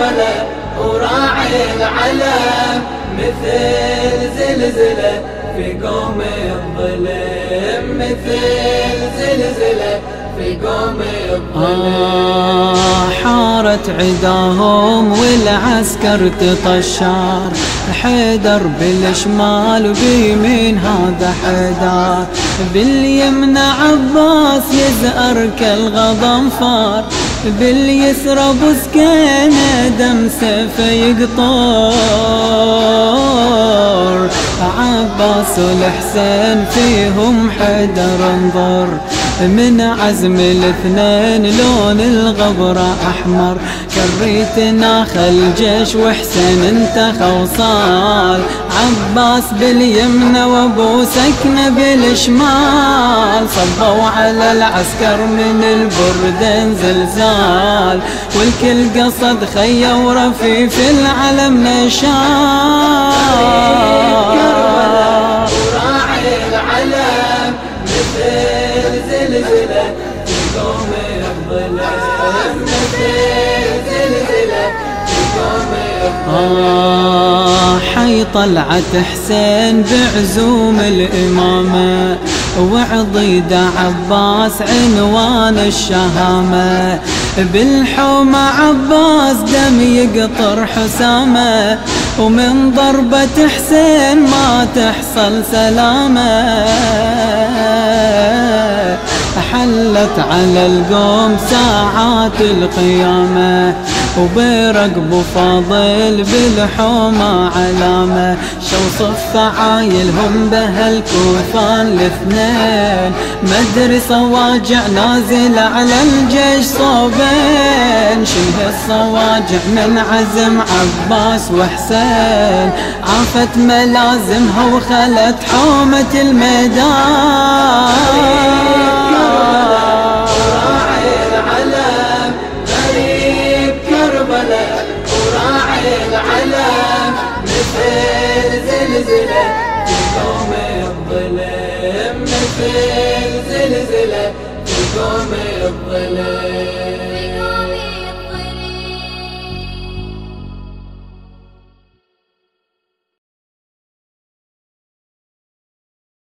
كربلاء وراعي العلم مثل زلزلة في قوم الظلم مثل زلزلة في قوم الظلم. آه حارت عداهم والعسكر تطشار. حيدر بالشمال وبيمين هذا حيدر؟ باليمنى عباس يزأر كالغضنفار. باليسرى ابو دم سيفه يقطر. عباس والحسين فيهم حيدر انظر من عزم الاثنين لون الغبرة أحمر. كريتنا خل جيش وحسين انت خوصال. عباس باليمن وابو سكنة بالشمال. صبوا على العسكر من البردين زلزال. والكل قصد خيا ورفيف العلم نشال. وراعي العلم مثل زلزلة زلزلة آه حي طلعت حسين بعزوم الإمامة وعضيد عباس عنوان الشهامة. بالحومة عباس دم يقطر حسامة ومن ضربة حسين ما تحصل سلامة. حلت على القوم ساعات القيامة وبرقب فاضل بالحومة علامة. شو صف عايلهم بهالكوفان الاثنين؟ مدري صواجع نازل على الجيش صوبين. شبه الصواجع من عزم عباس وحسين؟ عافت ملازمها وخلت حومة الميدان. مثل زلزلة في قوم الظلم مثل زلزلة في قوم الظلم.